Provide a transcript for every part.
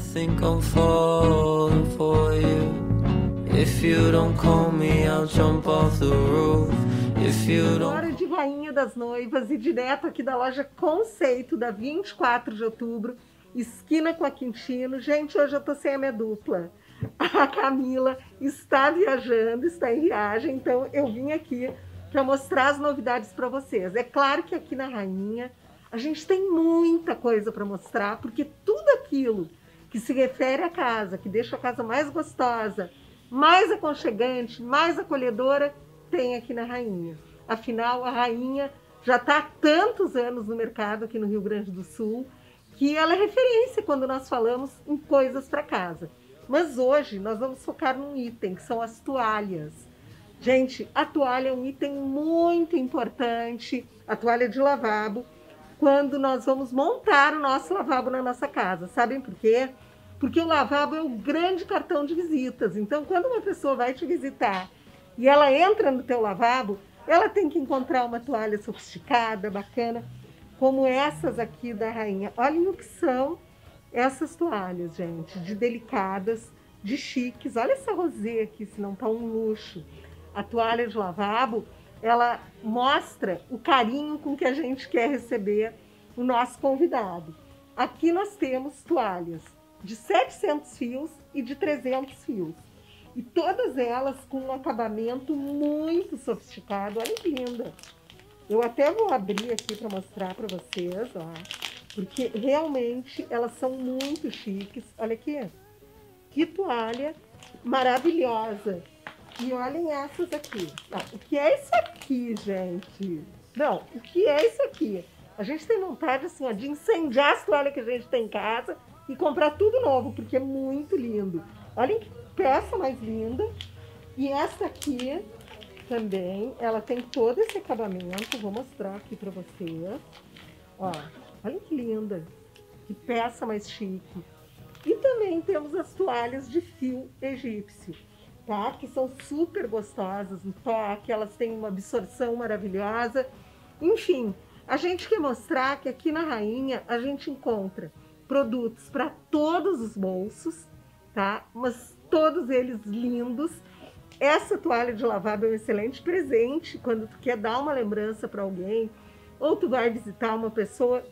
think I'm falling for you. If you don't call me, I'll jump off the roof. If you don't. Hora de Rainha das Noivas e direto aqui da loja Conceito, da 24 de outubro, esquina com a Quintino. Gente, hoje eu tô sem a minha dupla. A Camila está viajando, está em viagem, então eu vim aqui para mostrar as novidades para vocês. É claro que aqui na Rainha a gente tem muita coisa para mostrar, porque tudo aquilo que se refere à casa, que deixa a casa mais gostosa, mais aconchegante, mais acolhedora, tem aqui na Rainha. Afinal, a Rainha já está há tantos anos no mercado aqui no Rio Grande do Sul, que ela é referência quando nós falamos em coisas para casa. Mas hoje nós vamos focar num item, que são as toalhas. Gente, a toalha é um item muito importante, a toalha de lavabo, quando nós vamos montar o nosso lavabo na nossa casa. Sabem por quê? Porque o lavabo é um grande cartão de visitas. Então, quando uma pessoa vai te visitar e ela entra no teu lavabo, ela tem que encontrar uma toalha sofisticada, bacana, como essas aqui da rainha. Olhem o que são essas toalhas, gente, de delicadas, de chiques. Olha essa rosê aqui, se não tá um luxo. A toalha de lavabo, ela mostra o carinho com que a gente quer receber o nosso convidado. Aqui nós temos toalhas de 700 fios e de 300 fios. E todas elas com um acabamento muito sofisticado. Olha que linda! Eu até vou abrir aqui para mostrar para vocês, ó. Porque realmente elas são muito chiques. Olha aqui. Que toalha maravilhosa. E olhem essas aqui. Ah, o que é isso aqui, gente? Não, o que é isso aqui? A gente tem vontade, assim, de incendiar as toalhas que a gente tem em casa e comprar tudo novo, porque é muito lindo. Olhem que peça mais linda. E essa aqui também, ela tem todo esse acabamento. Vou mostrar aqui pra vocês. Ó, olha que linda. Que peça mais chique. E também temos as toalhas de fio egípcio tá? Que são super gostosas no toque, elas têm uma absorção maravilhosa. Enfim, a gente quer mostrar que aqui na Rainha a gente encontra produtos para todos os bolsos, tá? Mas todos eles lindos. Essa toalha de lavabo é um excelente presente quando tu quer dar uma lembrança para alguém ou tu vai visitar uma pessoa.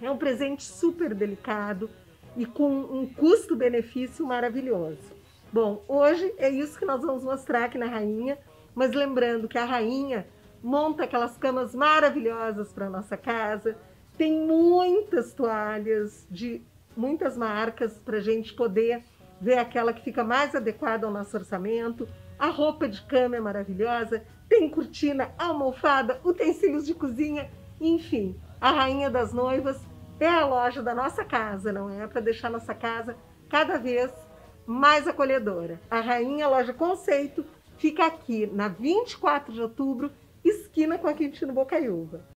É um presente super delicado e com um custo-benefício maravilhoso. Bom, hoje é isso que nós vamos mostrar aqui na Rainha, mas lembrando que a Rainha monta aquelas camas maravilhosas para nossa casa, tem muitas toalhas de muitas marcas para a gente poder ver aquela que fica mais adequada ao nosso orçamento. A roupa de cama é maravilhosa, tem cortina, almofada, utensílios de cozinha, enfim. A Rainha das Noivas é a loja da nossa casa, não é? Para deixar nossa casa cada vez mais acolhedora. A Rainha Loja Conceito fica aqui na 24 de outubro, esquina com a Quintino Bocaiúva.